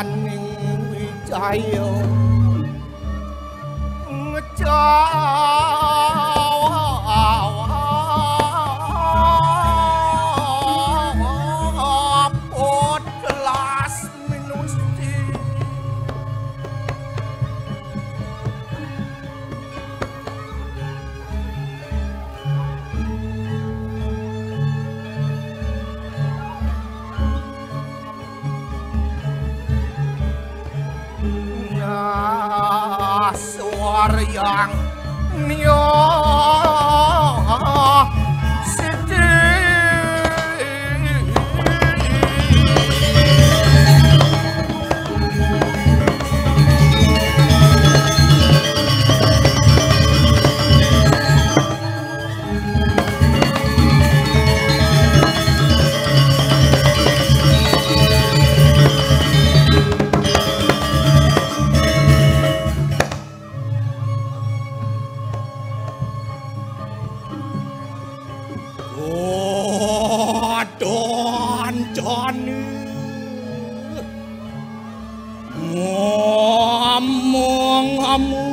anh trai yêu. Cho อย่างย Ngomong kamu.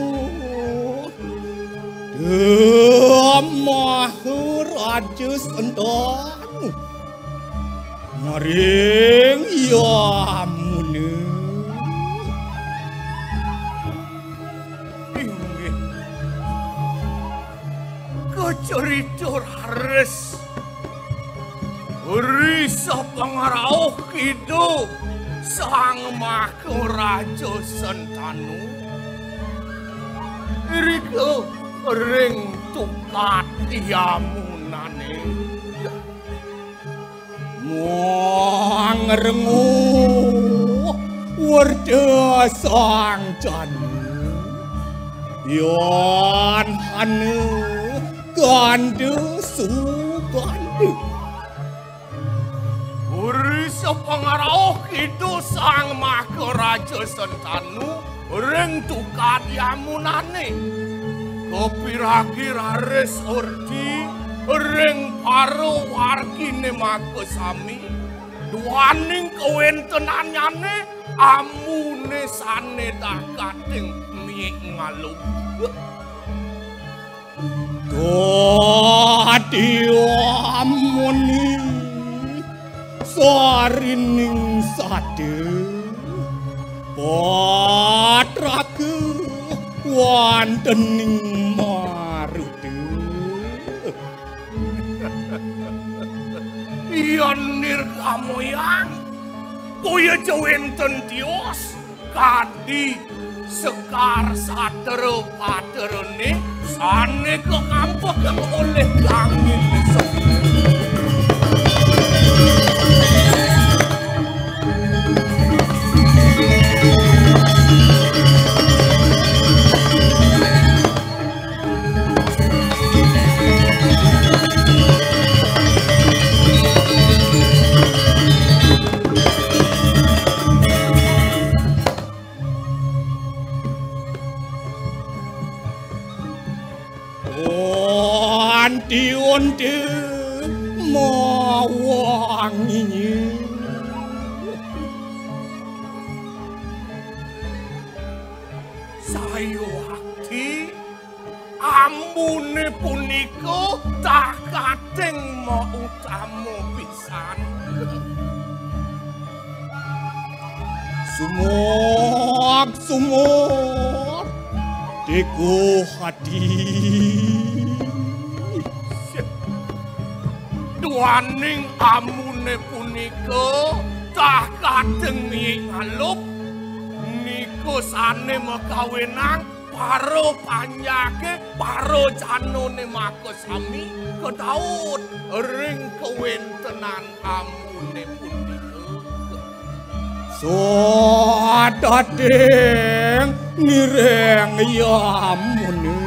Demahur aja senton. Maring yamune. Inggih. Keceritur hares. Risa pangarauh kido sang maku raja sentanu. Riko ring tukat yamunane. Muang rengu warda sang janu. Yon hanu gandu su gandu. Urisa pangarauh itu sang maharaja sentanu ring tukat yamunane. Kopiragi rares ordi ring paro wargine makesami. Duaning kewentenanyane amune sane dakating miyik ngalung. Dadi amuni sarining sade patrake wontening marude Yanir kamoyang Kuya jawenten dios. Kadi sekar satero paterone Sane kekampok oleh langit sepi mawangi Sayo hati ambune punika tak kating mau utamu pisan. Sumok sumok Deku hati Duaning amune punika tak kadeng ngalup Niku sane mekawenang paro panyake paro janone makosami kedaut ring kewentenan amune punika. Sodadeng mireng yamune Inggih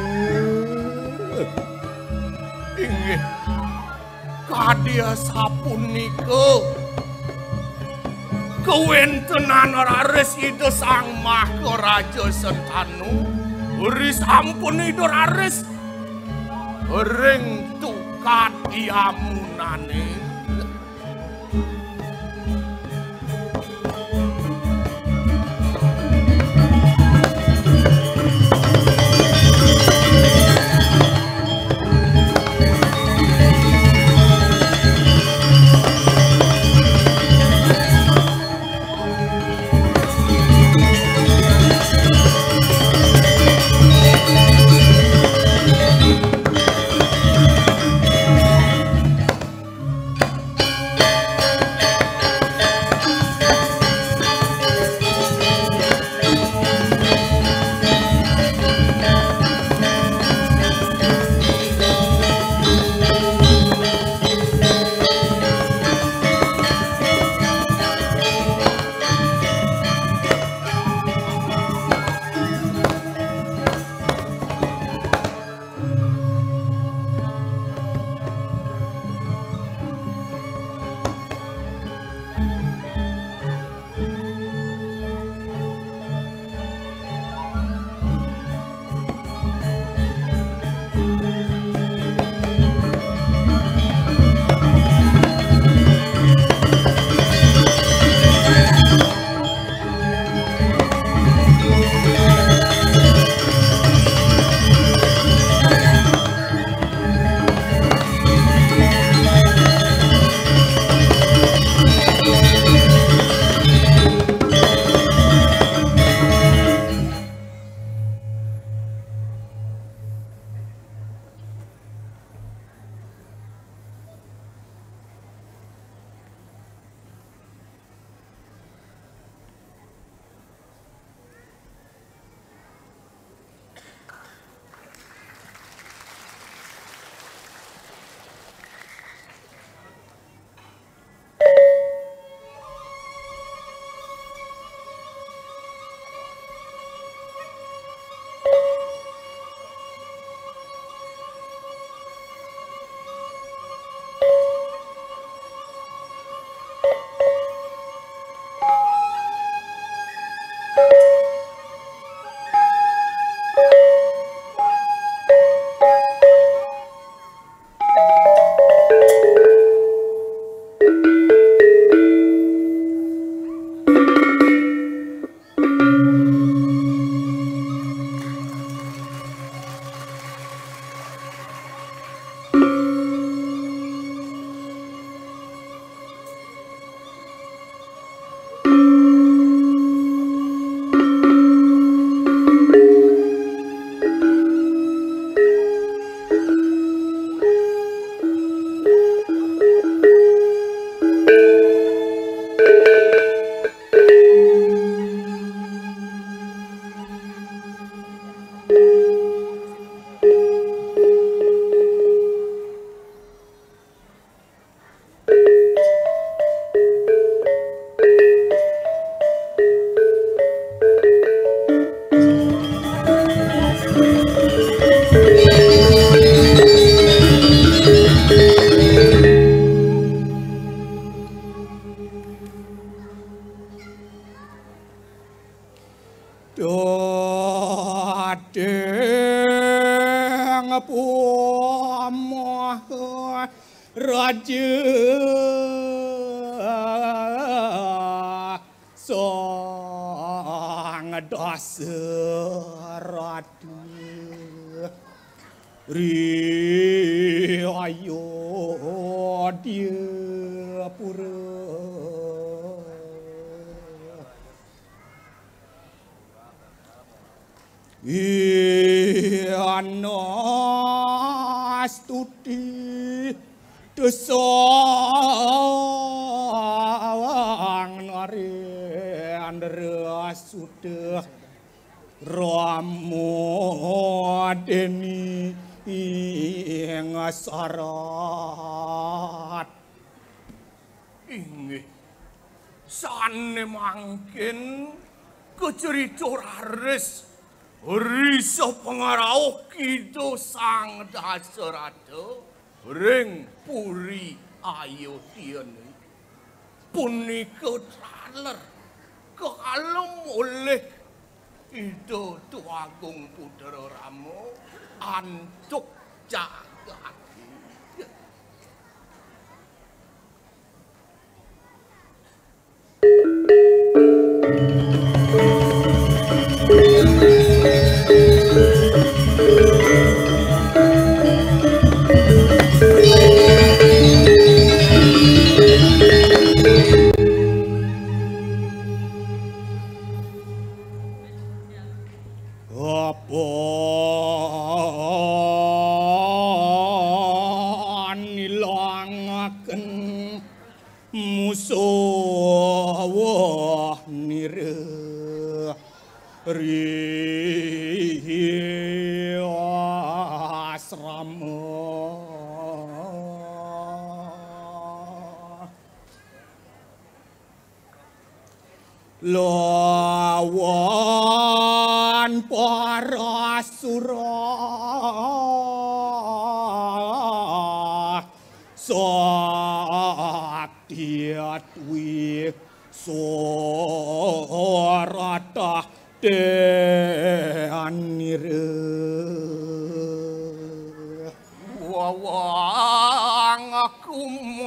Kadia sapunika Kewentenan rares itu sang maharaja sentanu Uris ampun itu rares. Ring tukat yamunane raja sang dasaratu riayo dia pura Iano studi desang nari andra sudah ramo deni ing sarat inggih. Sane mangkin kecerita rares. Risa pengarau kita sang dasarada ring puri ayo tiene. Punika traler kekalem oleh itu tuagung putera ramo antuk jagat. ഒരു ഈ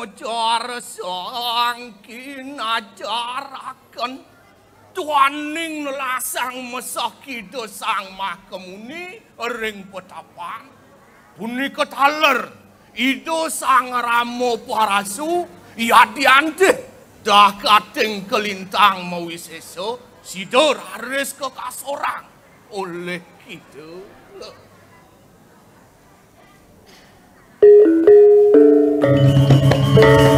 mojar sang kinajaraken tuaning nelasang mesaki dosang mahkemuni ring petapan puni ketaler ido sang ramo parasu ia diante dah kating kelintang mawiseso sidor harus ke kasorang oleh kita Thank you. Thank you.